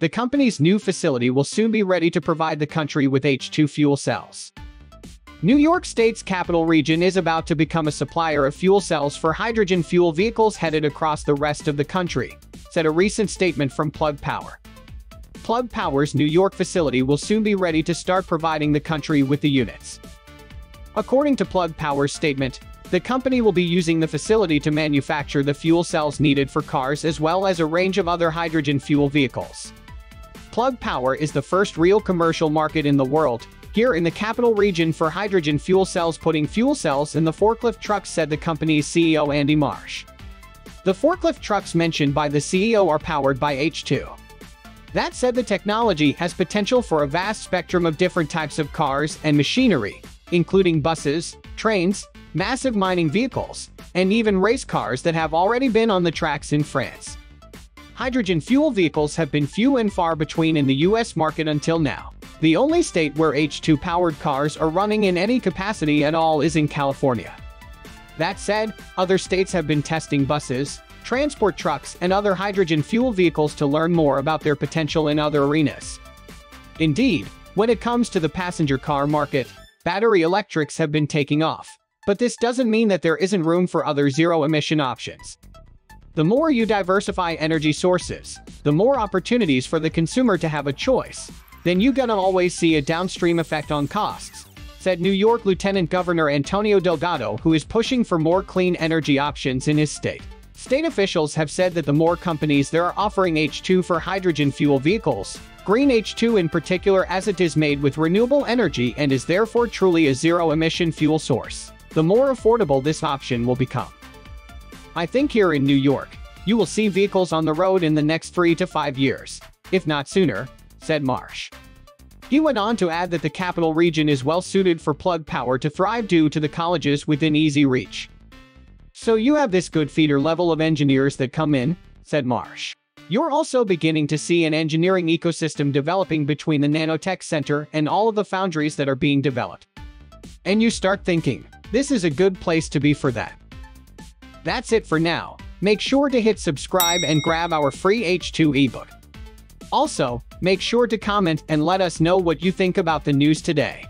the company's new facility will soon be ready to provide the country with H2 fuel cells. New York State's capital region is about to become a supplier of fuel cells for hydrogen fuel vehicles headed across the rest of the country, said a recent statement from Plug Power. Plug Power's New York facility will soon be ready to start providing the country with the units. According to Plug Power's statement, the company will be using the facility to manufacture the fuel cells needed for cars as well as a range of other hydrogen fuel vehicles. Plug Power is the first real commercial market in the world, here in the capital region for hydrogen fuel cells putting fuel cells in the forklift trucks said the company's CEO Andy Marsh. The forklift trucks mentioned by the CEO are powered by H2. That said the technology has potential for a vast spectrum of different types of cars and machinery, including buses, trains, massive mining vehicles, and even race cars that have already been on the tracks in France. Hydrogen fuel vehicles have been few and far between in the US market until now. The only state where H2-powered cars are running in any capacity at all is in California. That said, other states have been testing buses, transport trucks, and other hydrogen fuel vehicles to learn more about their potential in other arenas. Indeed, when it comes to the passenger car market, battery electrics have been taking off. But this doesn't mean that there isn't room for other zero-emission options. The more you diversify energy sources, the more opportunities for the consumer to have a choice. Then you're gonna always see a downstream effect on costs, said New York Lieutenant Governor Antonio Delgado who is pushing for more clean energy options in his state. State officials have said that the more companies there are offering H2 for hydrogen fuel vehicles, green H2 in particular as it is made with renewable energy and is therefore truly a zero-emission fuel source the more affordable this option will become. I think here in New York, you will see vehicles on the road in the next three to five years, if not sooner, said Marsh. He went on to add that the capital region is well suited for plug power to thrive due to the colleges within easy reach. So you have this good feeder level of engineers that come in, said Marsh. You're also beginning to see an engineering ecosystem developing between the Nanotech Center and all of the foundries that are being developed. And you start thinking, this is a good place to be for that. That's it for now. Make sure to hit subscribe and grab our free H2 ebook. Also, make sure to comment and let us know what you think about the news today.